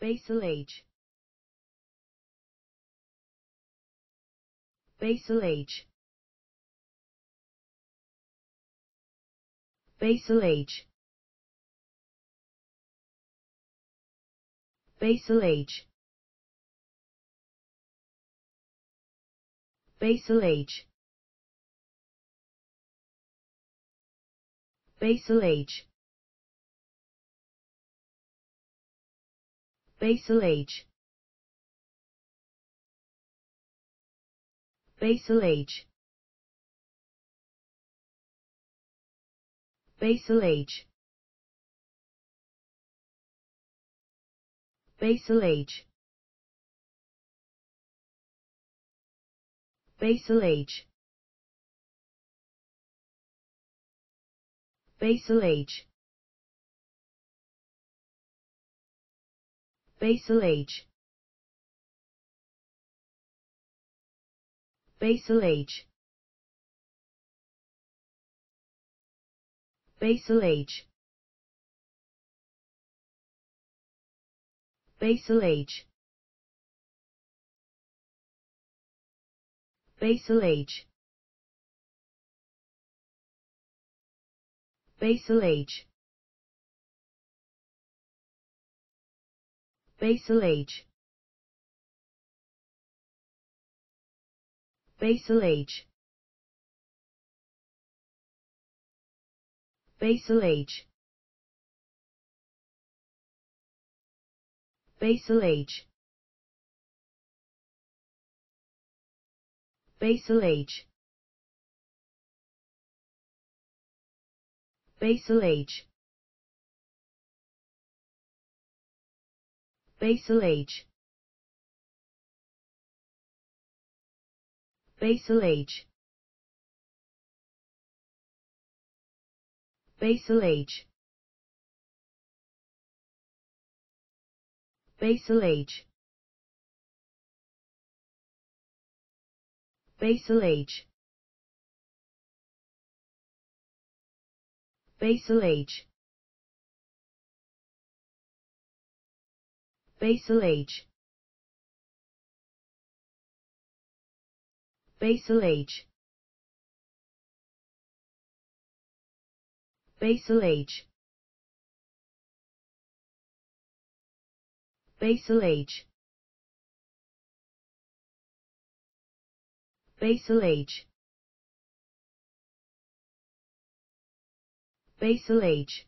Basal age. Basal age. Basal age. Basal age. Basal age. Basal age. Basal age. Basal age. Basal age. Basal age. Basal age. Basal age. Basal age. Basal age. Basal age. Basal age. Basal age. Basal age. Basal age. Basal age. Basal age. Basal age. Basal age. Basal age. Basal age. Basal age. Basal age. Basal age. Basal age. Basal age. Basal age. Basal age. Basal age. Basal age. Basal age. Basal age.